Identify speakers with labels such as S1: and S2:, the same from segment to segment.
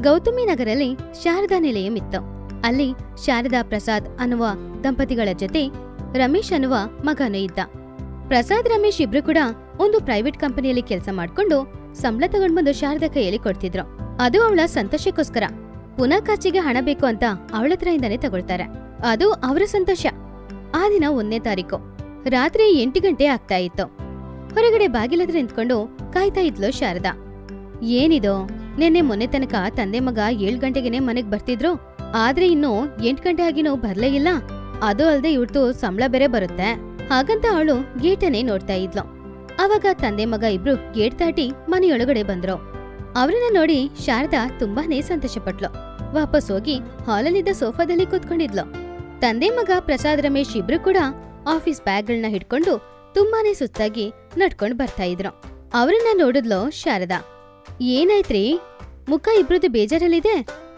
S1: ಗೌತಮಿ ನಗರಲ್ಲಿ ಶಾರದಾ ನಿಲಯಂ ಇತ್ತು. ಅಲ್ಲಿ ಶಾರದಾ ಪ್ರಸಾದ್ ಅನ್ನುವ ದಂಪತಿಗಳ ಜೊತೆ ರಮೇಶ್ ಅನ್ನುವ ಮಗನೂ ಇದ್ದ. ಪ್ರಸಾದ್ ರಮೇಶ್ ಇಬ್ರು ಕೂಡ ಒಂದು ಪ್ರೈವೇಟ್ ಕಂಪನಿಯಲ್ಲಿ ಕೆಲಸ ಮಾಡ್ಕೊಂಡು ಸಂಬಳ ತಗೊಂಡ್ಬಂದು ಶಾರದಾ ಕೈಯಲ್ಲಿ ಕೊಡ್ತಿದ್ರು. ಅದು ಅವಳ ಸಂತೋಷಕ್ಕೋಸ್ಕರ. ಪುನಃ ಖರ್ಚಿಗೆ ಹಣ ಬೇಕು ಅಂತ ಅವಳ ಹತ್ರದಿಂದಾನೇ ತಗೊಳ್ತಾರೆ. ಅದು ಅವರ ಸಂತೋಷ. ಆ ದಿನ ಒಂದನೇ ತಾರೀಕು. ರಾತ್ರಿ ಎಂಟು ಗಂಟೆ ಆಗ್ತಾ ಇತ್ತು. ಹೊರಗಡೆ ಬಾಗಿಲತ್ರ ನಿಂತ್ಕೊಂಡು ಕಾಯ್ತಾ ಇದ್ಲು ಶಾರದಾ. ಏನಿದು? ನಿನ್ನೆ ಮೊನ್ನೆ ತನಕ ತಂದೆ ಮಗ ಏಳ್ ಗಂಟೆಗೆನೆ ಮನೆಗ್ ಬರ್ತಿದ್ರು. ಆದ್ರೆ ಇನ್ನು ಎಂಟ್ ಗಂಟೆ ಆಗಿನೂ ಬರ್ಲೇ ಇಲ್ಲ. ಅದು ಅಲ್ದೆ ಇವ್ರದ್ದು ಸಂಬಳ ಬೇರೆ ಬರುತ್ತೆ. ಹಾಗಂತ ಅವಳು ಗೇಟನ್ನೇ ನೋಡ್ತಾ ಇದ್ಲು. ಅವಾಗ ತಂದೆ ಮಗ ಇಬ್ರು ಗೇಟ್ ದಾಟಿ ಮನೆಯೊಳಗಡೆ ಬಂದ್ರು. ಅವ್ರನ್ನ ನೋಡಿ ಶಾರದಾ ತುಂಬಾನೇ ಸಂತೋಷಪಟ್ಲು. ವಾಪಸ್ ಹೋಗಿ ಹಾಲಲ್ಲಿದ್ದ ಸೋಫಾದಲ್ಲಿ ಕೂತ್ಕೊಂಡಿದ್ಲು. ತಂದೆ ಮಗ ಪ್ರಸಾದ್ ರಮೇಶ್ ಇಬ್ರು ಕೂಡ ಆಫೀಸ್ ಬ್ಯಾಗ್ಗಳನ್ನ ಹಿಡ್ಕೊಂಡು ತುಂಬಾನೇ ಸುಸ್ತಾಗಿ ನಡ್ಕೊಂಡ್ ಬರ್ತಾ ಇದ್ರು. ಅವ್ರನ್ನ ನೋಡಿದ್ಲು ಶಾರದಾ. ಏನಾಯ್ತ್ರಿ? ಮುಖ ಇಬ್ರದ್ದು ಬೇಜಾರಲ್ಲಿದೆ?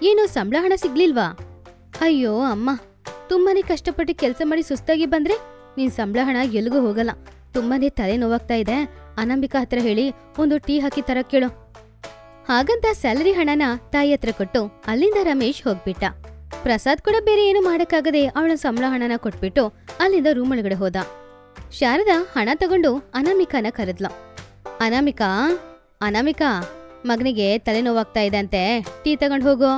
S1: ಏನು ಸಂಬಳ ಹಣ ಸಿಗ್ಲಿಲ್ವಾ? ಅಯ್ಯೋ ಅಮ್ಮ, ತುಂಬಾನೇ ಕಷ್ಟಪಟ್ಟು ಕೆಲಸ ಮಾಡಿ ಸುಸ್ತಾಗಿ ಬಂದ್ರೆ ನಿನ್ ಸಂಬಳ ಹಣ ಎಲ್ಗೂ ಹೋಗಲ್ಲ. ತುಂಬಾನೇ ತಲೆ ನೋವಾಗ್ತಾ ಇದೆ. ಅನಂಬಿಕಾ ಹತ್ರ ಹೇಳಿ ಒಂದು ಟೀ ಹಾಕಿ ತರ ಕೇಳು. ಹಾಗಂತ ಸ್ಯಾಲರಿ ಹಣನ ತಾಯಿ ಹತ್ರ ಕೊಟ್ಟು ಅಲ್ಲಿಂದ ರಮೇಶ್ ಹೋಗ್ಬಿಟ್ಟ. ಪ್ರಸಾದ್ ಕೂಡ ಬೇರೆ ಏನು ಮಾಡಕ್ಕಾಗದೆ ಅವಳ ಸಂಬಳ ಹಣನ ಕೊಟ್ಬಿಟ್ಟು ಅಲ್ಲಿಂದ ರೂಮ್ ಒಳಗಡೆ ಹೋದ. ಶಾರದಾ ಹಣ ತಗೊಂಡು ಅನಾಮಿಕಾನ ಕರೆದ್ಲ. ಅನಾಮಿಕಾ ಅನಾಮಿಕಾ. ಮಗನಿಗೆ ತಲೆನೋವಾಗ್ತಾ ಇದೆ ಅಂತೆ ಟೀ ತಗೊಂಡು ಹೋಗೋ.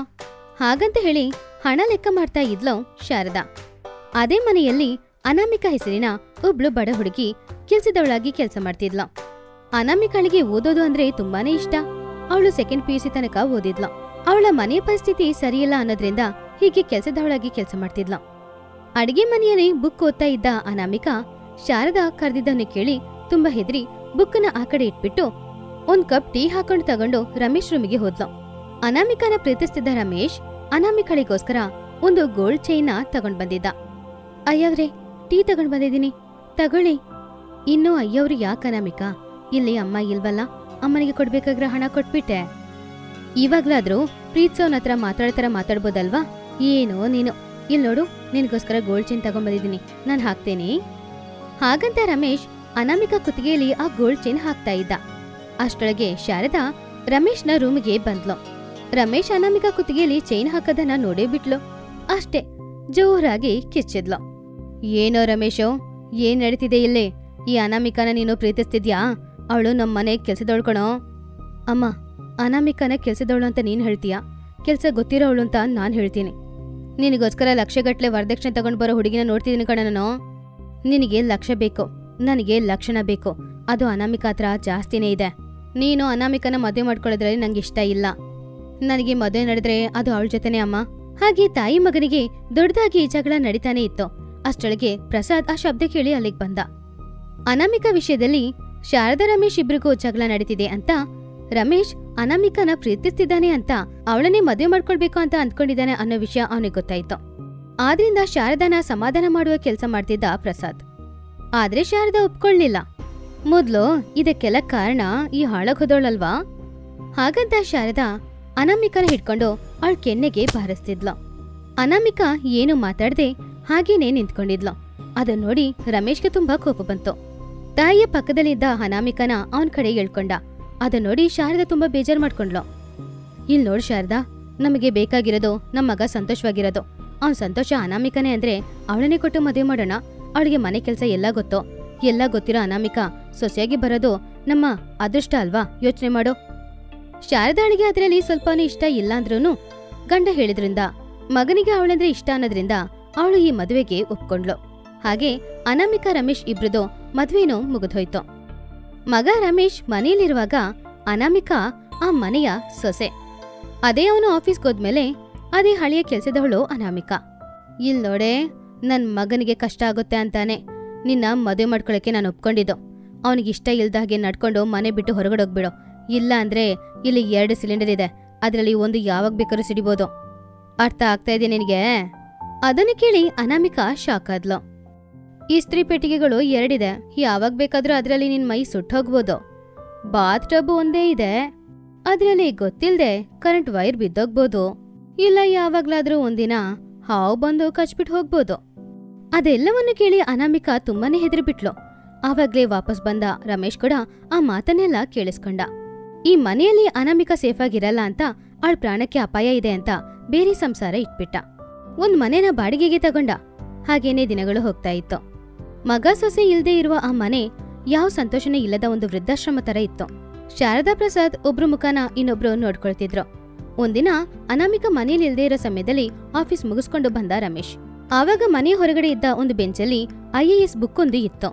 S1: ಹಾಗಂತ ಹೇಳಿ ಹಣ ಲೆಕ್ಕ ಮಾಡ್ತಾ ಇದ್ಲೋ ಶಾರದಾ. ಅದೇ ಮನೆಯಲ್ಲಿ ಅನಾಮಿಕಾ ಹೆಸರಿನ ಒಬ್ಳು ಬಡ ಹುಡುಗಿ ಕೆಲ್ಸದವಳಾಗಿ ಕೆಲಸ ಮಾಡ್ತಿದ್ಲ. ಅನಾಮಿಕಾಳಿಗೆ ಓದೋದು ಅಂದ್ರೆ ತುಂಬಾನೇ ಇಷ್ಟ. ಅವಳು ಸೆಕೆಂಡ್ ಪಿಯುಸಿ ತನಕ ಓದಿದ್ಲ. ಅವಳ ಮನೆಯ ಪರಿಸ್ಥಿತಿ ಸರಿಯಿಲ್ಲ ಅನ್ನೋದ್ರಿಂದ ಹೀಗೆ ಕೆಲ್ಸದವಳಾಗಿ ಕೆಲಸ ಮಾಡ್ತಿದ್ಲ. ಅಡಿಗೆ ಮನೆಯಲ್ಲಿ ಬುಕ್ ಓದ್ತಾ ಇದ್ದ ಅನಾಮಿಕಾ ಶಾರದಾ ಕರೆದಿದ್ದನ್ನು ಕೇಳಿ ತುಂಬಾ ಹೆದರಿ ಬುಕ್ಕನ್ನ ಆ ಕಡೆ ಇಟ್ಬಿಟ್ಟು ಒಂದ್ ಕಪ್ ಟೀ ಹಾಕೊಂಡು ತಗೊಂಡು ರಮೇಶ್ ರೂಮಿಗೆ ಹೋದ್ಲು. ಅನಾಮಿಕಾನ ಪ್ರೀತಿಸ್ತಿದ್ದ ರಮೇಶ್ ಅನಾಮಿಕಳಿಗೋಸ್ಕರ ಒಂದು ಗೋಲ್ಡ್ ಚೈನ್ನ ತಗೊಂಡ್ ಬಂದಿದ್ದ. ಅಯ್ಯವ್ರೆ, ಟೀ ತಗೊಂಡ್ ಬಂದಿದ್ದೀನಿ. ತಗೊಳ್ಳಿ. ಇನ್ನು ಅಯ್ಯವ್ರು ಯಾಕ ಅನಾಮಿಕಾ? ಇಲ್ಲಿ ಅಮ್ಮ ಇಲ್ವಲ್ಲ? ಅಮ್ಮನಿಗೆ ಕೊಡ್ಬೇಕಾಗ್ರ ಹಣ ಕೊಟ್ಬಿಟ್ಟೆ. ಇವಾಗ್ಲಾದ್ರೂ ಪ್ರೀತ್ಸೋನ್ ಹತ್ರ ಮಾತಾಡ್ತಾರ ಮಾತಾಡ್ಬೋದಲ್ವಾ? ಏನೋ ನೀನು. ಇಲ್ಲಿ ನೋಡು, ನಿನ್ಗೋಸ್ಕರ ಗೋಲ್ಡ್ ಚೈನ್ ತಗೊಂಡ್ಬಂದಿದ್ದೀನಿ ನಾನು ಹಾಕ್ತೇನೆ. ಹಾಗಂತ ರಮೇಶ್ ಅನಾಮಿಕಾ ಕುತ್ತಿಗೆಯಲ್ಲಿ ಆ ಗೋಲ್ಡ್ ಚೈನ್ ಹಾಕ್ತಾ ಇದ್ದ. ಅಷ್ಟೊಳಗೆ ಶಾರದಾ ರಮೇಶ್ನ ರೂಮಿಗೆ ಬಂದ್ಲು. ರಮೇಶ್ ಅನಾಮಿಕಾ ಕುತ್ತಿಗೆಯಲ್ಲಿ ಚೈನ್ ಹಾಕದನ್ನ ನೋಡೇ ಬಿಟ್ಲು. ಅಷ್ಟೇ, ಜೋರಾಗಿ ಕಿಚ್ಚಿದ್ಲು. ಏನೋ ರಮೇಶು, ಏನ್ ನಡೀತಿದೆ ಇಲ್ಲಿ? ಈ ಅನಾಮಿಕಾನ ನೀನು ಪ್ರೀತಿಸ್ತಿದ್ಯಾ? ಅವಳು ನಮ್ಮ ಮನೆ ಕೆಲ್ಸದವಳು ಅಮ್ಮ, ಅನಾಮಿಕಾನ ಕೆಲ್ಸದವಳು ಅಂತ ನೀನ್ ಹೇಳ್ತೀಯಾ? ಕೆಲ್ಸ ಗೊತ್ತಿರೋವಳು ಅಂತ ನಾನ್ ಹೇಳ್ತೀನಿ. ನಿನಗೋಸ್ಕರ ಲಕ್ಷಗಟ್ಲೆ ವರದಕ್ಷಿಣೆ ತಗೊಂಡ್ ಬರೋ ಹುಡುಗಿನ ನೋಡ್ತಿದ್ದೀನಿ ಕಣ ನಾನು. ನಿನಗೆ ಲಕ್ಷ ಬೇಕು, ನನಗೆ ಲಕ್ಷಣ ಬೇಕು. ಅದು ಅನಾಮಿಕ ಹತ್ರ ಜಾಸ್ತಿನೇ ಇದೆ. ನೀನು ಅನಾಮಿಕನ ಮದುವೆ ಮಾಡ್ಕೊಳ್ಳೋದ್ರಲ್ಲಿ ನಂಗೆ ಇಷ್ಟ ಇಲ್ಲ. ನನಗೆ ಮದುವೆ ನಡೆದ್ರೆ ಅದು ಅವಳ ಜೊತೆನೆ ಅಮ್ಮ. ಹಾಗೆ ತಾಯಿ ಮಗನಿಗೆ ದೊಡ್ಡದಾಗಿ ಜಗಳ ನಡೀತಾನೆ ಇತ್ತು. ಅಷ್ಟೊಳಗೆ ಪ್ರಸಾದ್ ಆ ಶಬ್ದ ಕೇಳಿ ಅಲ್ಲಿಗೆ ಬಂದ. ಅನಾಮಿಕ ವಿಷಯದಲ್ಲಿ ಶಾರದಾ ರಮೇಶ್ ಇಬ್ರಿಗೂ ಜಗಳ ನಡೀತಿದೆ ಅಂತ, ರಮೇಶ್ ಅನಾಮಿಕನ ಪ್ರೀತಿಸ್ತಿದ್ದಾನೆ ಅಂತ ಅವಳನ್ನೇ ಮದುವೆ ಮಾಡ್ಕೊಳ್ಬೇಕು ಅಂತ ಅಂದ್ಕೊಂಡಿದ್ದಾನೆ ಅನ್ನೋ ವಿಷಯ ಅವನಿಗೆ ಗೊತ್ತಾಯ್ತು. ಆದ್ರಿಂದ ಶಾರದಾನ ಸಮಾಧಾನ ಮಾಡುವ ಕೆಲಸ ಮಾಡ್ತಿದ್ದ ಪ್ರಸಾದ್. ಆದ್ರೆ ಶಾರದಾ ಒಪ್ಕೊಳ್ಳಿಲ್ಲ ಮೊದ್ಲು ಇದಕ್ಕೆಲ್ಲ ಕಾರಣ ಈ ಹಾಳಾಗೋದೋಳಲ್ವಾ ಹಾಗಂತ ಶಾರದಾ ಅನಾಮಿಕನ ಹಿಡ್ಕೊಂಡು ಅವಳ ಕೆನ್ನೆಗೆ ಬಾರಿಸ್ತಿದ್ಲು. ಅನಾಮಿಕಾ ಏನು ಮಾತಾಡ್ದೆ ಹಾಗೇನೆ ನಿಂತ್ಕೊಂಡಿದ್ಲು. ಅದನ್ ನೋಡಿ ರಮೇಶ್ಗೆ ತುಂಬಾ ಕೋಪ ಬಂತು. ತಾಯಿಯ ಪಕ್ಕದಲ್ಲಿದ್ದ ಅನಾಮಿಕನ ಅವನ ಕಡೆ ಎಳ್ಕೊಂಡ. ಅದನ್ನ ನೋಡಿ ಶಾರದಾ ತುಂಬಾ ಬೇಜಾರ್ ಮಾಡ್ಕೊಂಡ್ಲು. ಇಲ್ ನೋಡ್ ಶಾರದಾ, ನಮಗೆ ಬೇಕಾಗಿರೋದು ನಮ್ಮ ಮಗ ಸಂತೋಷವಾಗಿರೋದು. ಅವ್ನ್ ಸಂತೋಷ ಅನಾಮಿಕನೇ ಅಂದ್ರೆ ಅವಳನ್ನೇ ಕೊಟ್ಟು ಮದುವೆ ಮಾಡೋಣ. ಅವಳಿಗೆ ಮನೆ ಕೆಲಸ ಎಲ್ಲ ಗೊತ್ತು. ಎಲ್ಲ ಗೊತ್ತಿರೋ ಅನಾಮಿಕ ಸೊಸೆಯಾಗಿ ಬರೋದು ನಮ್ಮ ಅದೃಷ್ಟ ಅಲ್ವಾ? ಯೋಚನೆ ಮಾಡು. ಶಾರದಾಣಿಗೆ ಅದರಲ್ಲಿ ಸ್ವಲ್ಪನೂ ಇಷ್ಟ ಇಲ್ಲ ಗಂಡ ಹೇಳಿದ್ರಿಂದ, ಮಗನಿಗೆ ಅವಳಂದ್ರೆ ಇಷ್ಟ ಅನ್ನೋದ್ರಿಂದ ಅವಳು ಈ ಮದುವೆಗೆ ಒಪ್ಕೊಂಡ್ಲು ಹಾಗೆ ಅನಾಮಿಕಾ ರಮೇಶ್ ಇಬ್ರದು ಮದ್ವೆನೂ ಮುಗಿದೋಯ್ತು ಮಗ ರಮೇಶ್ ಮನೆಯಲ್ಲಿರುವಾಗ ಅನಾಮಿಕಾ ಆ ಮನೆಯ ಸೊಸೆ. ಅದೇ ಅವನು ಆಫೀಸ್ಗೆ ಹೋದ್ಮೇಲೆ ಅದೇ ಹಳೆಯ ಕೆಲಸದವಳು ಅನಾಮಿಕಾ. ಇಲ್ ನೋಡೆ ನನ್ ಮಗನಿಗೆ ಕಷ್ಟ ಆಗುತ್ತೆ ಅಂತಾನೆ. ನಿನ್ನ ಮದುವೆ ಮಾಡ್ಕೊಳಕ್ಕೆ ನಾನು ಒಪ್ಕೊಂಡಿದ್ದು. ಅವನಿಗೆ ಇಷ್ಟ ಇಲ್ದ ಹಾಗೆ ನಡ್ಕೊಂಡು ಮನೆ ಬಿಟ್ಟು ಹೊರಗಡೆ ಹೋಗ್ಬಿಡು ಇಲ್ಲ ಅಂದ್ರೆ ಇಲ್ಲಿ ಎರಡು ಸಿಲಿಂಡರ್ ಇದೆ. ಅದರಲ್ಲಿ ಒಂದು ಯಾವಾಗ ಬೇಕಾದ್ರೂ ಸಿಡಿಬೋದು. ಅರ್ಥ ಆಗ್ತಾ ಇದೆ ನಿನಗೆ? ಅದನ್ನು ಕೇಳಿ ಅನಾಮಿಕಾ ಶಾಕ್ ಆದ್ಲು. ಇಸ್ತ್ರಿ ಪೆಟ್ಟಿಗೆಗಳು ಎರಡಿದೆ. ಯಾವಾಗ ಬೇಕಾದ್ರೂ ಅದರಲ್ಲಿ ನಿನ್ ಮೈ ಸುಟ್ಟೋಗ್ಬೋದು ಬಾತ್ ಟಬ್ ಒಂದೇ ಇದೆ. ಅದರಲ್ಲಿ ಗೊತ್ತಿಲ್ಲದೆ ಕರೆಂಟ್ ವೈರ್ ಬಿದ್ದೋಗ್ಬೋದು. ಇಲ್ಲ ಯಾವಾಗ್ಲಾದ್ರೂ ಒಂದಿನ ಹಾವು ಬಂದು ಕಚ್ಬಿಟ್ಟು ಹೋಗ್ಬೋದು. ಅದೆಲ್ಲವನ್ನು ಕೇಳಿ ಅನಾಮಿಕಾ ತುಂಬಾನೇ ಹೆದರಿಬಿಟ್ಲು. ಆವಾಗ್ಲೇ ವಾಪಸ್ ಬಂದ ರಮೇಶ್ ಕೂಡ ಆ ಮಾತನ್ನೆಲ್ಲ ಕೇಳಿಸ್ಕೊಂಡ. ಈ ಮನೆಯಲ್ಲಿ ಅನಾಮಿಕಾ ಸೇಫ್ ಆಗಿರಲ್ಲ ಅಂತ ಅವಳ ಪ್ರಾಣಕ್ಕೆ ಅಪಾಯ ಇದೆ ಅಂತ ಬೇರೆ ಸಂಸಾರ ಇಟ್ಬಿಟ್ಟ. ಒಂದ್ ಮನೆನ ಬಾಡಿಗೆಗೆ ತಗೊಂಡ. ಹಾಗೇನೆ ದಿನಗಳು ಹೋಗ್ತಾ ಇತ್ತು. ಮಗ ಸೊಸೆ ಇಲ್ದೇ ಇರುವ ಆ ಮನೆ ಯಾವ ಸಂತೋಷನೇ ಇಲ್ಲದ ಒಂದು ವೃದ್ಧಾಶ್ರಮ ತರ ಇತ್ತು. ಶಾರದಾ ಪ್ರಸಾದ್ ಒಬ್ರು ಮುಖನ ಇನ್ನೊಬ್ರು ನೋಡ್ಕೊಳ್ತಿದ್ರು. ಒಂದಿನ ಅನಾಮಿಕ ಮನೇಲಿ ಇಲ್ದೇ ಇರೋ ಸಮಯದಲ್ಲಿ ಆಫೀಸ್ ಮುಗಿಸ್ಕೊಂಡು ಬಂದ ರಮೇಶ್. ಆವಾಗ ಮನೆ ಹೊರಗಡೆ ಇದ್ದ ಒಂದು ಬೆಂಚಲ್ಲಿ ಐಎಎಸ್ ಬುಕ್ ಒಂದು ಇತ್ತು.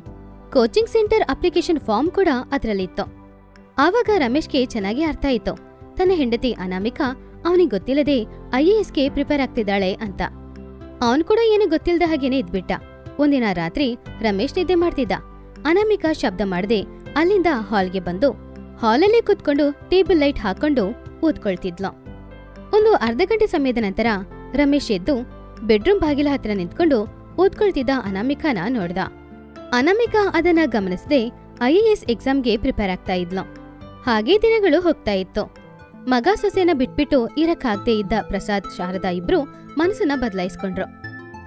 S1: ಕೋಚಿಂಗ್ ಸೆಂಟರ್ ಅಪ್ಲಿಕೇಶನ್ ಫಾರ್ಮ್ ಕೂಡ ಅದರಲ್ಲಿತ್ತು. ಆವಾಗ ರಮೇಶ್ಗೆ ಚೆನ್ನಾಗಿ ಅರ್ಥ ಆಯ್ತು. ತನ್ನ ಹೆಂಡತಿ ಅನಾಮಿಕಾ ಅವನಿಗೆ ಗೊತ್ತಿಲ್ಲದೆ ಐಎಎಸ್ಗೆ ಪ್ರಿಪೇರ್ ಆಗ್ತಿದ್ದಾಳೆ ಅಂತ. ಅವನು ಕೂಡ ಏನು ಗೊತ್ತಿಲ್ಲದ ಹಾಗೇನೆ ಇದ್ಬಿಟ್ಟ. ಒಂದಿನ ರಾತ್ರಿ ರಮೇಶ್ ನಿದ್ದೆ ಮಾಡ್ತಿದ್ದ. ಅನಾಮಿಕಾ ಶಬ್ದ ಮಾಡದೆ ಅಲ್ಲಿಂದ ಹಾಲ್ಗೆ ಬಂದು ಹಾಲಲ್ಲೇ ಕೂತ್ಕೊಂಡು ಟೇಬಲ್ ಲೈಟ್ ಹಾಕೊಂಡು ಓದ್ಕೊಳ್ತಿದ್ಲು. ಒಂದು ಅರ್ಧ ಗಂಟೆ ಸಮಯದ ನಂತರ ರಮೇಶ್ ಎದ್ದು ಬೆಡ್ರೂಮ್ ಬಾಗಿಲ ಹತ್ರ ನಿಂತ್ಕೊಂಡು ಓದ್ಕೊಳ್ತಿದ್ದ ಅನಾಮಿಕಾನ ನೋಡ್ದ. ಅನಾಮಿಕಾ ಅದನ್ನ ಗಮನಿಸದೆ ಐಎಎಸ್ ಎಕ್ಸಾಮ್ಗೆ ಪ್ರಿಪೇರ್ ಆಗ್ತಾ ಇದ್ಲು. ಹಾಗೇ ದಿನಗಳು ಹೋಗ್ತಾ ಇತ್ತು. ಮಗ ಸೊಸೆನ ಬಿಟ್ಬಿಟ್ಟು ಇರಕ್ಕಾಗ್ದೇ ಇದ್ದ ಪ್ರಸಾದ್, ಶಾರದಾ ಇಬ್ರು ಮನಸ್ಸನ್ನ ಬದಲಾಯಿಸ್ಕೊಂಡ್ರು.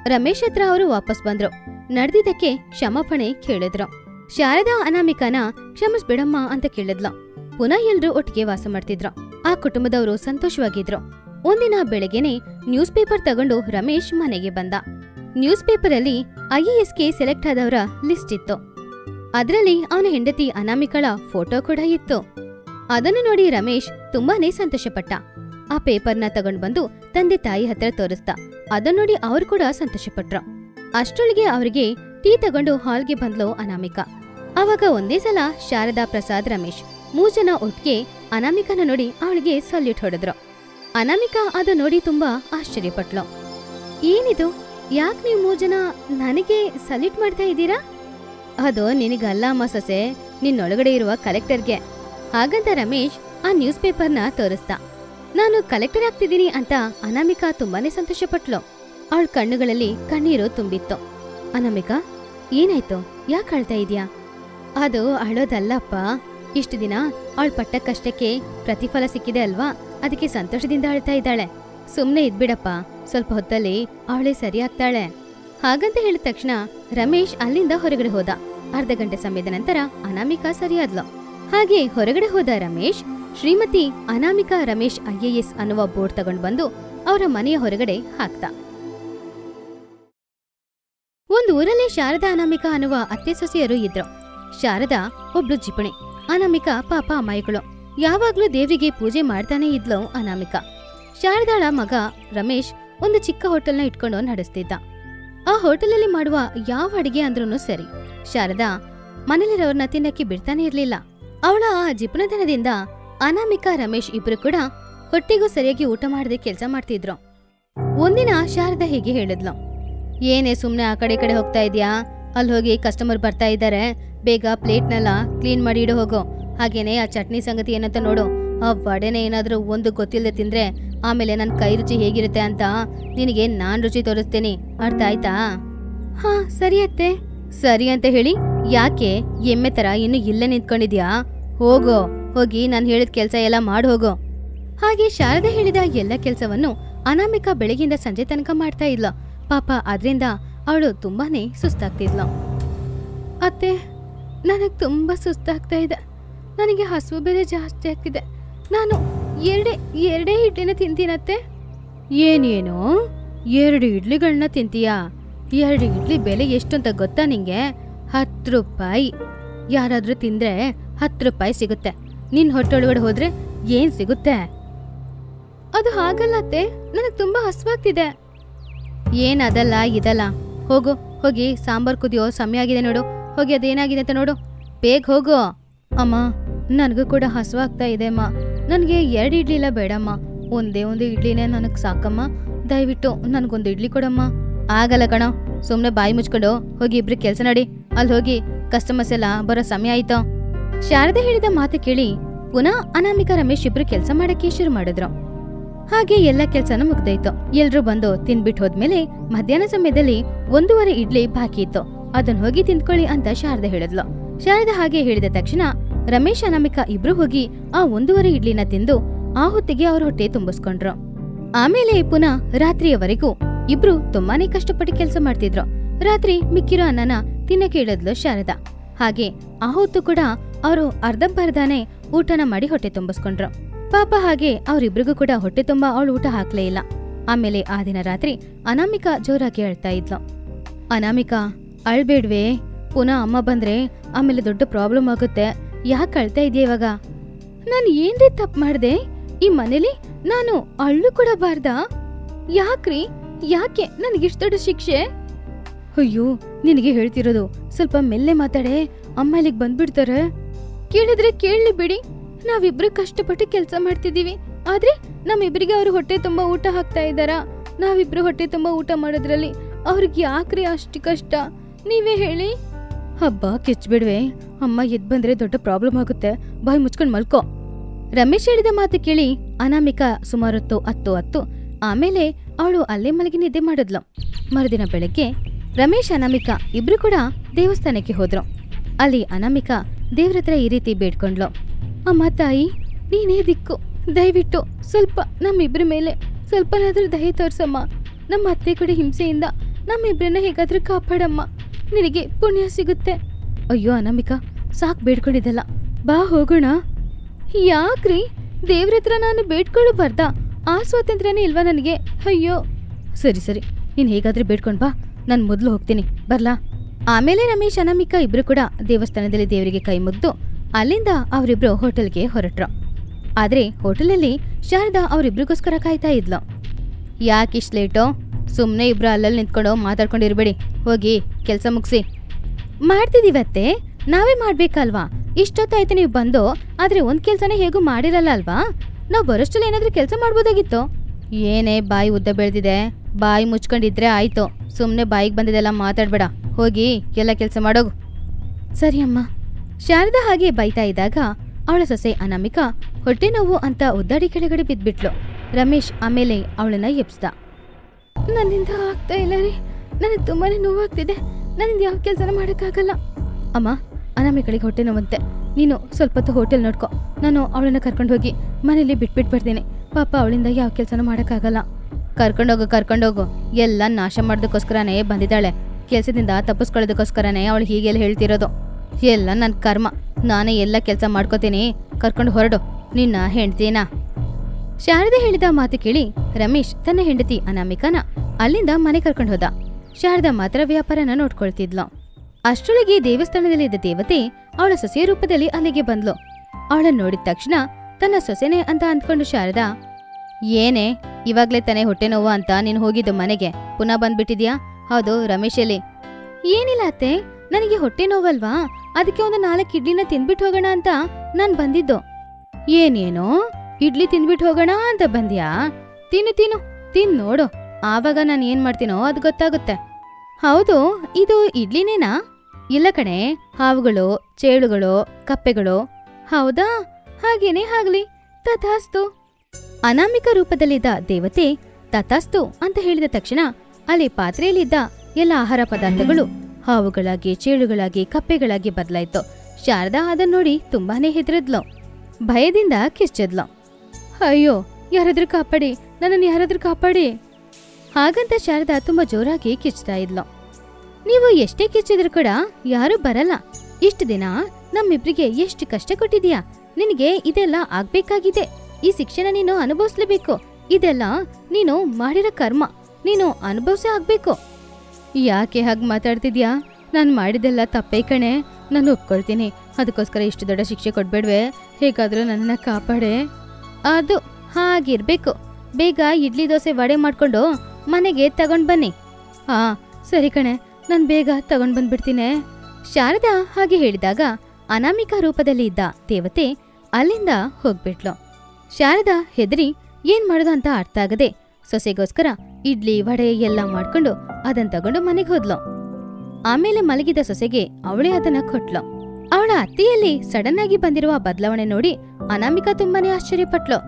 S1: ರಮೇಶ್ ಹತ್ರ ಅವರು ವಾಪಸ್ ಬಂದ್ರು. ನಡೆದಿದ್ದಕ್ಕೆ ಕ್ಷಮಾಪಣೆ ಕೇಳಿದ್ರು. ಶಾರದಾ ಅನಾಮಿಕಾನ ಕ್ಷಮಿಸ್ಬಿಡಮ್ಮ ಅಂತ ಕೇಳಿದ್ಲು. ಪುನಃ ಎಲ್ರು ಒಟ್ಟಿಗೆ ವಾಸ ಮಾಡ್ತಿದ್ರು. ಆ ಕುಟುಂಬದವರು ಸಂತೋಷವಾಗಿದ್ರು. ಒಂದಿನ ಬೆಳಗ್ಗೆನೆ ನ್ಯೂಸ್ ಪೇಪರ್ ತಗೊಂಡು ರಮೇಶ್ ಮನೆಗೆ ಬಂದ. ನ್ಯೂಸ್ ಪೇಪರಲ್ಲಿ ಐಎಎಸ್ಗೆ ಸೆಲೆಕ್ಟ್ ಆದವರ ಲಿಸ್ಟ್ ಇತ್ತು. ಅದರಲ್ಲಿ ಅವನ ಹೆಂಡತಿ ಅನಾಮಿಕಳ ಫೋಟೋ ಕೂಡ ಇತ್ತು. ಅದನ್ನು ನೋಡಿ ರಮೇಶ್ ತುಂಬಾನೇ ಸಂತೋಷಪಟ್ಟ. ಆ ಪೇಪರ್ನ ತಗೊಂಡು ಬಂದು ತಂದೆ ತಾಯಿ ಹತ್ರ ತೋರಿಸ್ದ. ಅದನ್ನ ನೋಡಿ ಅವ್ರು ಕೂಡ ಸಂತೋಷಪಟ್ರು. ಅಷ್ಟರೊಳಗೆ ಅವರಿಗೆ ಟೀ ತಗೊಂಡು ಹಾಲ್ಗೆ ಬಂದ್ಲು ಅನಾಮಿಕ. ಅವಾಗ ಒಂದೇ ಸಲ ಶಾರದಾ ಪ್ರಸಾದ್ ರಮೇಶ್ ಮೂರ್ ಜನ ಒಟ್ಟಿಗೆ ಅನಾಮಿಕನ ನೋಡಿ ಅವಳಿಗೆ ಸಲ್ಯೂಟ್ ಹೊಡೆದ್ರು. ಅನಾಮಿಕಾ ಅದು ನೋಡಿ ತುಂಬಾ ಆಶ್ಚರ್ಯಪಟ್ಲು. ಏನಿದು? ಯಾಕೆ ನೀವು ಮೂರ್ ಜನ ನನಗೆ ಸಲ್ಯೂಟ್ ಮಾಡ್ತಾ ಇದ್ದೀರಾ? ಅದು ನಿನಗಲ್ಲ ಅಮ್ಮ ಸೊಸೆ ನಿನ್ನೊಳಗಡೆ ಇರುವ ಕಲೆಕ್ಟರ್ಗೆ. ಹಾಗಂತ ರಮೇಶ್ ಆ ನ್ಯೂಸ್ ಪೇಪರ್ನ ತೋರಿಸ್ದ ನಾನು ಕಲೆಕ್ಟರ್ ಆಗ್ತಿದ್ದೀನಿ ಅಂತ ಅನಾಮಿಕಾ ತುಂಬಾನೇ ಸಂತೋಷಪಟ್ಲು. ಅವಳ ಕಣ್ಣುಗಳಲ್ಲಿ ಕಣ್ಣೀರು ತುಂಬಿತ್ತು. ಅನಾಮಿಕಾ, ಏನಾಯ್ತು? ಯಾಕೆ ಅಳ್ತಾ ಇದೀಯಾ? ಅದು ಅಳೋದಲ್ಲಪ್ಪ. ಇಷ್ಟು ದಿನ ಅವಳ ಪಟ್ಟ ಕಷ್ಟಕ್ಕೆ ಪ್ರತಿಫಲ ಸಿಕ್ಕಿದೆ ಅಲ್ವಾ? ಅದಕ್ಕೆ ಸಂತೋಷದಿಂದ ಅಳ್ತಾ ಇದ್ದಾಳೆ. ಸುಮ್ನೆ ಇದ್ಬಿಡಪ್ಪ. ಸ್ವಲ್ಪ ಹೊತ್ತಲ್ಲಿ ಅವಳೇ ಸರಿಯಾಗ್ತಾಳೆ. ಹಾಗಂತ ಹೇಳಿದ ತಕ್ಷಣ ರಮೇಶ್ ಅಲ್ಲಿಂದ ಹೊರಗಡೆ ಹೋದ. ಅರ್ಧ ಗಂಟೆ ಸಮಯದ ನಂತರ ಅನಾಮಿಕಾ ಸರಿಯಾದ್ಲು. ಹಾಗೆ ಹೊರಗಡೆ ಹೋದ ರಮೇಶ್, ಶ್ರೀಮತಿ ಅನಾಮಿಕಾ ರಮೇಶ್ ಐಎಎಸ್ ಅನ್ನುವ ಬೋರ್ಡ್ ತಗೊಂಡು ಬಂದು ಅವರ ಮನೆಯ ಹೊರಗಡೆ ಹಾಕ್ತ. ಒಂದು ಊರಲ್ಲಿ ಶಾರದಾ, ಅನಾಮಿಕಾ ಅನ್ನುವ ಅತ್ತೆ ಸೊಸೆಯರು ಇದ್ರು. ಶಾರದಾ ಒಬ್ಳು ಜಿಪಣಿ, ಅನಾಮಿಕಾ ಪಾಪ ಅಮಾಯಗಳು ಯಾವಾಗ್ಲೂ ದೇವ್ರಿಗೆ ಪೂಜೆ ಮಾಡ್ತಾನೆ ಇದ್ಲು ಅನಾಮಿಕಾ. ಶಾರದಾಳ ಮಗ ರಮೇಶ್ ಒಂದು ಚಿಕ್ಕ ಹೋಟೆಲ್ನ ಇಟ್ಕೊಂಡು ನಡೆಸ್ತಿದ್ದ. ಆ ಹೋಟೆಲಲ್ಲಿ ಮಾಡುವ ಯಾವ ಅಡಿಗೆ ಅಂದ್ರೂ ಸರಿ. ಶಾರದಾ ಮನೇಲಿರೋರ್ನ ತಿನ್ನಕ್ಕೆ ಬಿಡ್ತಾನೆ ಇರ್ಲಿಲ್ಲ. ಅವಳ ಆ ಜಿಪುಣತನದಿಂದ ಅನಾಮಿಕಾ, ರಮೇಶ್ ಇಬ್ರು ಕೂಡ ಹೊಟ್ಟೆಗೂ ಸರಿಯಾಗಿ ಊಟ ಮಾಡದೆ ಕೆಲಸ ಮಾಡ್ತಿದ್ರು. ಒಂದಿನ ಶಾರದಾ ಹೀಗೆ ಹೇಳಿದ್ಲು. ಏನೇ ಸುಮ್ನೆ ಆ ಕಡೆ ಕಡೆ ಹೋಗ್ತಾ ಇದ್ಯಾ? ಅಲ್ಲಿ ಹೋಗಿ ಕಸ್ಟಮರ್ ಬರ್ತಾ ಇದ್ದಾರೆ ಬೇಗ ಪ್ಲೇಟ್ನೆಲ್ಲ ಕ್ಲೀನ್ ಮಾಡಿ ಇಡು ಹೋಗು. ಹಾಗೇನೆ ಆ ಚಟ್ನಿ ಸಂಗತಿ ಏನಂತ ನೋಡು. ಆ ವಡೆನೆ ಏನಾದರೂ ಒಂದು ಗೊತ್ತಿಲ್ಲದೆ ತಿಂದ್ರೆ ಆಮೇಲೆ ನನ್ನ ಕೈ ರುಚಿ ಹೇಗಿರುತ್ತೆ ಅಂತ ನಿನಗೆ ನಾನ್ ರುಚಿ ತೋರಿಸ್ತೇನೆ. ಅರ್ಥ ಆಯ್ತಾ ಹಾ, ಸರಿ ಅತ್ತೆ. ಸರಿ ಅಂತ ಹೇಳಿ ಯಾಕೆ ಎಮ್ಮೆ ತರ ಇನ್ನು ಇಲ್ಲೇ ನಿಂತ್ಕೊಂಡಿದ್ಯಾ? ಹೋಗೋ, ಹೋಗಿ ನಾನು ಹೇಳಿದ ಕೆಲಸ ಎಲ್ಲ ಮಾಡಿ ಹೋಗೋ. ಹಾಗೆ ಶಾರದೆ ಹೇಳಿದ ಎಲ್ಲ ಕೆಲಸವನ್ನು ಅನಾಮಿಕಾ ಬೆಳಗಿಂದ ಸಂಜೆ ತನಕ ಮಾಡ್ತಾ ಇದ್ಲ. ಪಾಪ ಅದರಿಂದ ಅವಳು ತುಂಬಾನೇ ಸುಸ್ತಾಗ್ತಿದ್ಲು. ಅತ್ತೆ, ನನಗೆ ತುಂಬಾ ಸುಸ್ತಾಗ್ತಾ ಇದೆ. ನನಗೆ ಹಸುವು ಬೆಲೆ ಜಾಸ್ತಿ ಆಗ್ತಿದೆ. ನಾನು ಎರಡೇ ಎರಡೇ ಇಡ್ಲಿನ ತಿಂತೀನತ್ತೆ? ಏನೇನು? ಎರಡು ಇಡ್ಲಿಗಳನ್ನ ತಿಂತೀಯಾ? ಎರಡು ಇಡ್ಲಿ ಬೆಲೆ ಎಷ್ಟು ಅಂತ ಗೊತ್ತಾ ನಿಂಗೆ? ಹತ್ತು ರೂಪಾಯಿ. ಯಾರಾದರೂ ತಿಂದರೆ ಹತ್ತು ರೂಪಾಯಿ ಸಿಗುತ್ತೆ. ನಿನ್ನ ಹೊಟ್ಟೊಳಗಡೆ ಹೋದರೆ ಏನು ಸಿಗುತ್ತೆ? ಅದು ಹಾಗಲ್ಲ ಅತ್ತೆ. ನನಗೆ ತುಂಬ ಹಸುವಾಗ್ತಿದೆ. ಏನದಲ್ಲ ಇದಲ್ಲ. ಹೋಗು, ಹೋಗಿ ಸಾಂಬಾರ್ ಕುದಿಯೋ ಸಮಯ ಆಗಿದೆ ನೋಡು. ಹೋಗಿ ಅದೇನಾಗಿದೆ ಅಂತ ನೋಡು. ಬೇಗ ಹೋಗು. ಅಮ್ಮ. ನನಗೂ ಕೂಡ ಹಸುವಾಗ್ತಾ ಇದೆ ಅಮ್ಮ ನನಗೆ ಎರಡು ಇಡ್ಲಿ ಇಲ್ಲ ಬೇಡಮ್ಮ ಒಂದೇ ಒಂದು ಇಡ್ಲಿನೇ ನನಗೆ ಸಾಕಮ್ಮ. ದಯವಿಟ್ಟು ನನಗೊಂದು ಇಡ್ಲಿ ಕೊಡಮ್ಮ. ಆಗಲ್ಲ ಕಣ ಸುಮ್ಮನೆ ಬಾಯಿ ಮುಚ್ಕೊಂಡು ಹೋಗಿ ಇಬ್ರು ಕೆಲಸ ನಡಿ. ಅಲ್ಲಿ ಹೋಗಿ ಕಸ್ಟಮರ್ಸ್ ಎಲ್ಲ ಬರೋ ಸಮಯ ಆಯ್ತು. ಶಾರದೆ ಹೇಳಿದ ಮಾತು ಕೇಳಿ, ಪುನಃ ಅನಾಮಿಕಾ ರಮೇಶ್ ಇಬ್ರು ಕೆಲಸ ಮಾಡಕ್ಕೆ ಶುರು ಮಾಡಿದ್ರು. ಹಾಗೆ ಎಲ್ಲ ಕೆಲಸನೂ ಮುಗ್ದಾಯ್ತು. ಎಲ್ರೂ ಬಂದು ತಿನ್ಬಿಟ್ಟು ಹೋದ್ಮೇಲೆ ಮಧ್ಯಾಹ್ನ ಸಮಯದಲ್ಲಿ ಒಂದೂವರೆ ಇಡ್ಲಿ ಬಾಕಿ ಇತ್ತು. ಅದನ್ನ ಹೋಗಿ ತಿಂದ್ಕೊಳ್ಳಿ ಅಂತ ಶಾರದೆ ಹೇಳಿದ್ಲು. ಶಾರದಾ ಹಾಗೆ ಹೇಳಿದ ತಕ್ಷಣ ರಮೇಶ್ ಅನಾಮಿಕಾ ಇಬ್ರು ಹೋಗಿ ಆ ಒಂದೂವರೆ ಇಡ್ಲಿನ ತಿಂದು ಆ ಹೊತ್ತಿಗೆ ಅವ್ರ ಹೊಟ್ಟೆ ತುಂಬಿಸ್ಕೊಂಡ್ರು. ಆಮೇಲೆ ಪುನಃ ರಾತ್ರಿಯವರೆಗೂ ಇಬ್ರು ತುಂಬಾನೇ ಕಷ್ಟಪಟ್ಟು ಕೆಲಸ ಮಾಡ್ತಿದ್ರು. ರಾತ್ರಿ ಮಿಕ್ಕಿರೋ ಅನ್ನನ ತಿನ್ನಕ್ಕೆ ಇಳಿದ್ಲು ಶಾರದಾ. ಹಾಗೆ ಆ ಹೊತ್ತು ಕೂಡ ಅವರು ಅರ್ಧಂಬರ್ಧಾನೆ ಊಟನ ಮಾಡಿ ಹೊಟ್ಟೆ ತುಂಬಿಸ್ಕೊಂಡ್ರು. ಪಾಪ ಹಾಗೆ ಅವರಿಬ್ರಿಗೂ ಕೂಡ ಹೊಟ್ಟೆ ತುಂಬಾ ಅವಳು ಊಟ ಹಾಕ್ಲೇ ಇಲ್ಲ. ಆಮೇಲೆ ಆ ದಿನ ರಾತ್ರಿ ಅನಾಮಿಕಾ ಜೋರಾಗಿ ಅಳ್ತಾ ಇದ್ಲು. ಅನಾಮಿಕಾ, ಅಳ್ಬೇಡ್ವೆ, ಪುನಃ ಅಮ್ಮ ಬಂದ್ರೆ ಆಮೇಲೆ ದೊಡ್ಡ ಪ್ರಾಬ್ಲಮ್ ಆಗುತ್ತೆ. ಯಾಕೆ ಕಳ್ತಾ ಇದೆಯಾ ಇವಾಗ? ನಾನು ಏನ್ರಿ ತಪ್ಪು ಮಾಡಿದೆ? ಈ ಮನೇಲಿ ನಾನು ಅಳ್ಳು ಕೂಡ ಬಾರ್ದ ಯಾಕ್ರಿ? ಯಾಕೆ? ನನಗಿಷ್ಟು ದೊಡ್ಡ ಶಿಕ್ಷೆ? ಅಯ್ಯೋ, ನಿನಗೆ ಹೇಳ್ತಿರೋದು ಸ್ವಲ್ಪ ಮೆಲ್ಲೆ ಮಾತಾಡೆ ಅಮ್ಮ ಇಲ್ಲಿಗೆ ಬಂದ್ಬಿಡ್ತಾರೆ. ಕೇಳಿದ್ರೆ ಕೇಳಲಿ ಬಿಡಿ. ನಾವಿಬ್ರು ಕಷ್ಟಪಟ್ಟು ಕೆಲಸ ಮಾಡ್ತಿದ್ದೀವಿ. ಆದ್ರೆ ನಮ್ಮಿಬ್ರಿಗೆ ಅವ್ರ ಹೊಟ್ಟೆ ತುಂಬಾ ಊಟ ಹಾಕ್ತಾ ಇದ್ದಾರಾ? ನಾವಿಬ್ರು ಹೊಟ್ಟೆ ತುಂಬಾ ಊಟ ಮಾಡೋದ್ರಲ್ಲಿ ಅವ್ರಿಗೆ ಯಾಕ್ರಿ ಅಷ್ಟು ಕಷ್ಟ? ನೀವೇ ಹೇಳಿ. ಹಬ್ಬ ಕಿಚ್ಬಿಡ್ವೆ. ಅಮ್ಮ ಎದ್ ಬಂದ್ರೆ ದೊಡ್ಡ ಪ್ರಾಬ್ಲಮ್ ಆಗುತ್ತೆ. ಬಾಯ್ ಮುಚ್ಕೊಂಡು ಮಲ್ಕೋ. ರಮೇಶ್ ಹೇಳಿದ ಮಾತು ಕೇಳಿ ಅನಾಮಿಕಾ ಸುಮಾರೊತ್ತು, ಹತ್ತು ಹತ್ತು. ಆಮೇಲೆ ಅವಳು ಅಲ್ಲೇ ಮಲಗಿ ನಿದ್ದೆ ಮಾಡಿದ್ಲು. ಮರುದಿನ ಬೆಳಗ್ಗೆ ರಮೇಶ್, ಅನಾಮಿಕಾ ಇಬ್ರು ಕೂಡ ದೇವಸ್ಥಾನಕ್ಕೆ ಹೋದ್ರು. ಅಲ್ಲಿ ಅನಾಮಿಕಾ ದೇವ್ರ ಹತ್ರ ಈ ರೀತಿ ಬೇಡ್ಕೊಂಡ್ಲು. ಅಮ್ಮ ತಾಯಿ, ನೀನೇ ದಿಕ್ಕು. ದಯವಿಟ್ಟು ಸ್ವಲ್ಪ ನಮ್ಮಿಬ್ರ ಮೇಲೆ ಸ್ವಲ್ಪನಾದ್ರೂ ದಯ ತೋರ್ಸಮ್ಮ. ನಮ್ಮ ಅತ್ತೆ ಕೂಡ ಹಿಂಸೆಯಿಂದ ನಮ್ಮಿಬ್ರನ್ನ ಹೇಗಾದ್ರೂ ಕಾಪಾಡಮ್ಮ. ನಿನಗೆ ಪುಣ್ಯ ಸಿಗುತ್ತೆ. ಅಯ್ಯೋ ಅನಾಮಿಕಾ, ಸಾಕ್ ಬೇಡ್ಕೊಂಡಿದ್ದಲ್ಲ. ಬಾ ಹೋಗೋಣ. ಯಾಕ್ರಿ? ದೇವ್ರ ಹತ್ರ ನಾನು ಬೇಡ್ಕೊಳ್ಳು ಬರ್ದ ಆ ಸ್ವಾತಂತ್ರ್ಯನೇ ಇಲ್ವಾ ನನಗೆ? ಅಯ್ಯೋ. ಸರಿ ಸರಿ. ನೀನು ಹೇಗಾದ್ರೆ ಬೇಡ್ಕೊಂಡು ಬಾ. ನಾನು ಮೊದಲು ಹೋಗ್ತೀನಿ. ಬರ್ಲಾ? ಆಮೇಲೆ ರಮೇಶ್, ಅನಾಮಿಕಾ ಇಬ್ರು ಕೂಡ ದೇವಸ್ಥಾನದಲ್ಲಿ ದೇವರಿಗೆ ಕೈ ಮುಗ್ದು ಅಲ್ಲಿಂದ ಅವರಿಬ್ರು ಹೋಟೆಲ್ಗೆ ಹೊರಟ್ರು. ಆದ್ರೆ ಹೋಟೆಲಲ್ಲಿ ಶಾರದಾ ಅವರಿಬ್ರಿಗೋಸ್ಕರ ಕಾಯ್ತಾ ಇದ್ಲು. ಯಾಕಿಷ್ಟು ಲೇಟೋ? ಸುಮ್ಮನೆ ಇಬ್ರು ಅಲ್ಲಲ್ಲಿ ನಿಂತ್ಕೊಂಡು ಮಾತಾಡ್ಕೊಂಡಿರ್ಬೇಡಿ. ಹೋಗಿ ಕೆಲಸ ಮುಗಿಸಿ. ಮಾಡ್ತಿದೀವತ್ತೆ? ನಾವೇ ಮಾಡ್ಬೇಕಲ್ವಾ? ಇಷ್ಟೊತ್ತಾಯ್ತು ನೀವು ಬಂದು, ಆದ್ರೆ ಒಂದ್ ಕೆಲ್ಸನೇ ಹೇಗೂ ಮಾಡಿರಲ್ಲ ಅಲ್ವಾ ನಾವು ಬರೋಷ್ಟಲ್ಲಿ ಏನಾದ್ರೂ ಕೆಲಸ ಮಾಡ್ಬೋದಾಗಿತ್ತು? ಏನೇ ಬಾಯಿ ಉದ್ದ ಬೆಳೆದಿದೆ. ಬಾಯಿ ಮುಚ್ಕೊಂಡಿದ್ರೆ ಆಯ್ತು. ಸುಮ್ಮನೆ ಬಾಯಿಗೆ ಬಂದಿದೆಲ್ಲ ಮಾತಾಡ್ಬೇಡ. ಹೋಗಿ ಎಲ್ಲ ಕೆಲಸ ಮಾಡೋಗು. ಸರಿ ಅಮ್ಮ. ಶಾರದಾ ಹಾಗೆ ಬೈತಾ ಇದ್ದಾಗ, ಅವಳ ಸೊಸೆ ಅನಾಮಿಕಾ ಹೊಟ್ಟೆ ನೋವು ಅಂತ ಉದ್ದಾಡಿ ಕೆಳಗಡೆ ಬಿದ್ಬಿಟ್ಲು. ರಮೇಶ್ ಆಮೇಲೆ ಅವಳನ್ನ ಎಬ್ಸ್ದ. ನನ್ನಿಂದ ಆಗ್ತಾ ಇಲ್ಲ ರೀ. ನನಗೆ ತುಂಬಾನೇ ನೋವಾಗ್ತಿದೆ. ನನ್ನಿಂದ ಯಾವ ಕೆಲಸನ ಮಾಡೋಕ್ಕಾಗಲ್ಲ. ಅಮ್ಮ, ಅನಾಮಿಕಳಿಗೆ ಹೊಟ್ಟೆ ನೋವಂತೆ. ನೀನು ಸ್ವಲ್ಪ ಹೊತ್ತು ಹೋಟೆಲ್ ನೋಡ್ಕೊ. ನಾನು ಅವಳನ್ನು ಕರ್ಕೊಂಡು ಹೋಗಿ ಮನೇಲಿ ಬಿಟ್ಬಿಟ್ಟು ಬರ್ತೀನಿ. ಪಾಪ ಅವಳಿಂದ ಯಾವ ಕೆಲಸನ ಮಾಡೋಕ್ಕಾಗಲ್ಲ. ಕರ್ಕೊಂಡೋಗು ಕರ್ಕೊಂಡೋಗು. ಎಲ್ಲ ನಾಶ ಮಾಡೋದಕ್ಕೋಸ್ಕರನೇ ಬಂದಿದ್ದಾಳೆ. ಕೆಲಸದಿಂದ ತಪ್ಪಿಸ್ಕೊಳ್ಳೋದಕ್ಕೋಸ್ಕರನೇ ಅವಳು ಹೀಗೆಲ್ಲ ಹೇಳ್ತಿರೋದು. ಎಲ್ಲ ನನ್ನ ಕರ್ಮ. ನಾನೇ ಎಲ್ಲ ಕೆಲಸ ಮಾಡ್ಕೋತೀನಿ. ಕರ್ಕೊಂಡು ಹೊರಡು. ನಿನ್ನ ಹೆಂಡ್ತೀನ. ಶಾರದೆ ಹೇಳಿದ ಮಾತು ಕೇಳಿ ರಮೇಶ್ ತನ್ನ ಹೆಂಡತಿ ಅನಾಮಿಕನ ಅಲ್ಲಿಂದ ಮನೆ ಕರ್ಕೊಂಡು ಹೋದ. ಶಾರದಾ ಮಾತ್ರ ವ್ಯಾಪಾರನ ನೋಡ್ಕೊಳ್ತಿದ್ಲು. ಅಷ್ಟರೊಳಗೆ ದೇವಸ್ಥಾನದಲ್ಲಿದ್ದ ದೇವತೆ ಅವಳ ಸೊಸೆಯ ರೂಪದಲ್ಲಿ ಅಲ್ಲಿಗೆ ಬಂದ್ಲು. ಅವಳನ್ನ ನೋಡಿದ ತಕ್ಷಣ ತನ್ನ ಸೊಸೆನೆ ಅಂತ ಅಂದ್ಕೊಂಡು ಶಾರದಾ, ಏನೇ, ಇವಾಗ್ಲೇ ತಾನೇ ಹೊಟ್ಟೆ ನೋವು ಅಂತ ನೀನು ಹೋಗಿದ್ದು ಮನೆಗೆ. ಪುನಃ ಬಂದ್ಬಿಟ್ಟಿದ್ಯಾ? ಹೌದು, ರಮೇಶ್ ಅಲ್ಲಿ ಏನಿಲ್ಲ ಅತ್ತೆ, ನನಗೆ ಹೊಟ್ಟೆ ನೋವಲ್ವಾ? ಅದಕ್ಕೆ ಒಂದು ನಾಲ್ಕು ಇಡ್ಲಿನ ತಿನ್ಬಿಟ್ಟು ಹೋಗೋಣ ಅಂತ ನಾನ್ ಬಂದಿದ್ದು. ಏನೇನೋ, ಇಡ್ಲಿ ತಿನ್ಬಿಟ್ಟು ಹೋಗೋಣ ಅಂತ ಬಂದ್ಯಾ? ತಿನ್ನು ತಿನ್ನು, ತಿನ್ ನೋಡು. ಆವಾಗ ನಾನು ಏನ್ ಮಾಡ್ತೀನೋ ಅದು ಗೊತ್ತಾಗುತ್ತೆ. ಹೌದು, ಇದು ಇಡ್ಲಿನೇನಾ? ಇಲ್ಲ ಕಣೆ, ಹಾವುಗಳು, ಚೇಳುಗಳು, ಕಪ್ಪೆಗಳು. ಹೌದಾ? ಹಾಗೇನೇ ಆಗ್ಲಿ, ತಥಾಸ್ತು. ಅನಾಮಿಕ ರೂಪದಲ್ಲಿದ್ದ ದೇವತೆ ತಥಾಸ್ತು ಅಂತ ಹೇಳಿದ ತಕ್ಷಣ ಅಲ್ಲಿ ಪಾತ್ರೆಯಲ್ಲಿದ್ದ ಎಲ್ಲ ಆಹಾರ ಪದಾರ್ಥಗಳು ಹಾವುಗಳಾಗಿ, ಚೇಳುಗಳಾಗಿ, ಕಪ್ಪೆಗಳಾಗಿ ಬದಲಾಯ್ತು. ಶಾರದಾ ಅದನ್ನ ನೋಡಿ ತುಂಬಾನೇ ಹೆದರಿದ್ಲು. ಭಯದಿಂದ ಕಿಚ್ಚದ್ಲು ಅಯ್ಯೋ, ಯಾರಾದ್ರೂ ಕಾಪಾಡಿ ನನ್ನನ್ನು ಯಾರಾದ್ರೂ ಕಾಪಾಡಿ. ಹಾಗಂತ ಶಾರದಾ ತುಂಬಾ ಜೋರಾಗಿ ಕಿಚ್ತಾ ಇದ್ಲು. ನೀವು ಎಷ್ಟೇ ಕಿಚ್ಚಿದ್ರು ಕೂಡ ಯಾರೂ ಬರಲ್ಲ. ಇಷ್ಟು ದಿನ ನಮ್ಮಿಬ್ರಿಗೆ ಎಷ್ಟು ಕಷ್ಟ ಕೊಟ್ಟಿದ್ಯಾ ನಿನಗೆ ಇದೆಲ್ಲ ಆಗ್ಬೇಕಾಗಿದೆ. ಈ ಶಿಕ್ಷಣ ನೀನು ಅನುಭವಿಸ್ಲೇಬೇಕು. ಇದೆಲ್ಲ ನೀನು ಮಾಡಿರೋ ಕರ್ಮ. ನೀನು ಅನುಭವಿಸೇ ಆಗ್ಬೇಕು. ಯಾಕೆ ಹಾಗೆ ಮಾತಾಡ್ತಿದ್ಯಾ ನಾನು ಮಾಡಿದೆಲ್ಲ ತಪ್ಪೇ ಕಣೆ. ನಾನು ಒಪ್ಕೊಳ್ತೀನಿ. ಅದಕ್ಕೋಸ್ಕರ ಇಷ್ಟು ದೊಡ್ಡ ಶಿಕ್ಷೆ ಕೊಡ್ಬೇಡ್ವೆ. ಹೇಗಾದ್ರೂ ನನ್ನನ್ನ ಕಾಪಾಡೆ. ಅದು ಹಾಗಿರ್ಬೇಕು. ಬೇಗ ಇಡ್ಲಿ ದೋಸೆ ವಡೆ ಮಾಡ್ಕೊಂಡು ಮನೆಗೆ ತಗೊಂಡ್ ಬನ್ನಿ. ಹಾ ಸರಿ ಕಣೆ, ನಾನು ಬೇಗ ತಗೊಂಡ್ ಬಂದ್ಬಿಡ್ತೀನಿ. ಶಾರದಾ ಹಾಗೆ ಹೇಳಿದಾಗ ಅನಾಮಿಕಾ ರೂಪದಲ್ಲಿ ಇದ್ದ ದೇವತೆ ಅಲ್ಲಿಂದ ಹೋಗ್ಬಿಟ್ಲು. ಶಾರದಾ ಹೆದರಿ, ಏನ್ ಮಾಡೋದು ಅಂತ ಅರ್ಥ ಆಗದೆ ಸೊಸೆಗೋಸ್ಕರ ಇಡ್ಲಿ, ವಡೆ ಎಲ್ಲ ಮಾಡ್ಕೊಂಡು ಅದನ್ ತಗೊಂಡು ಮನೆಗೆ ಹೋದ್ಲು. ಆಮೇಲೆ ಮಲಗಿದ ಸೊಸೆಗೆ ಅವಳೇ ಅದನ್ನ ಕೊಟ್ಲು. ಅವಳ ಅತ್ತೆಯಲ್ಲಿ ಸಡನ್ ಆಗಿ ಬಂದಿರುವ ಬದಲಾವಣೆ ನೋಡಿ ಅನಾಮಿಕಾ ತುಂಬಾನೇ ಆಶ್ಚರ್ಯಪಟ್ಲು.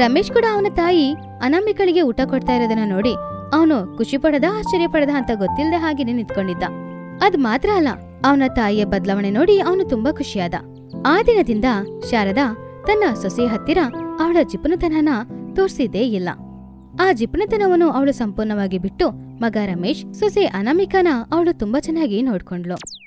S1: ರಮೇಶ್ ಕೂಡ ಅವನ ತಾಯಿ ಅನಾಮಿಕಳಿಗೆ ಊಟ ಕೊಡ್ತಾ ಇರೋದನ್ನ ನೋಡಿ ಅವನು ಖುಷಿ ಪಡದ, ಆಶ್ಚರ್ಯ ಪಡದ ಅಂತ ಗೊತ್ತಿಲ್ಲದೆ ಹಾಗೇನೆ ನಿಂತ್ಕೊಂಡಿದ್ದ. ಅದ್ ಮಾತ್ರ ಅಲ್ಲ, ಅವನ ತಾಯಿಯ ಬದಲಾವಣೆ ನೋಡಿ ಅವನು ತುಂಬಾ ಖುಷಿಯಾದ. ಆ ದಿನದಿಂದ ಶಾರದಾ ತನ್ನ ಸೊಸೆ ಹತ್ತಿರ ಅವಳ ಜಿಪುಣತನನ ತೋರ್ಸಿದ್ದೇ ಇಲ್ಲ. ಆ ಜಿಪುಣತನವನ್ನು ಅವಳು ಸಂಪೂರ್ಣವಾಗಿ ಬಿಟ್ಟು ಮಗ ರಮೇಶ್, ಸೊಸೆ ಅನಾಮಿಕಾನ ಅವಳು ತುಂಬಾ ಚೆನ್ನಾಗಿ ನೋಡ್ಕೊಂಡ್ಲು